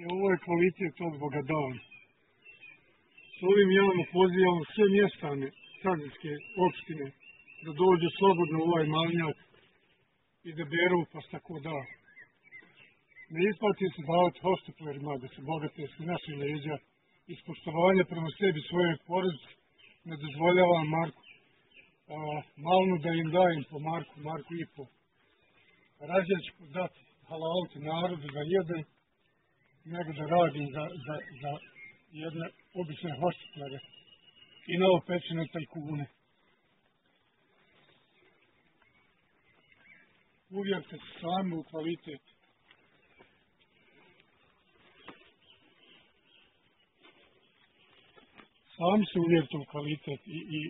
I ovo je kvalitet od Boga dan. S ovim javno pozivam sve mjestane Sadinske opštine da dođu slobodno u ovaj malnjak i da beru pa se tako da. Ne isplati se davati hošteplerima da se bogate s naše leđa iz poštovanja prema sebi svoje porodice ne dozvoljava Marku a, malnu da im dajem po Marku, Marku i po. Rađe ću dati halalti narodu za jedan, nego da radim za, za, za jedne obične hošteplere i novopečene tajkune. Uvjerite se sami u kvalitet. Sami se uvjerite u kvalitet i, i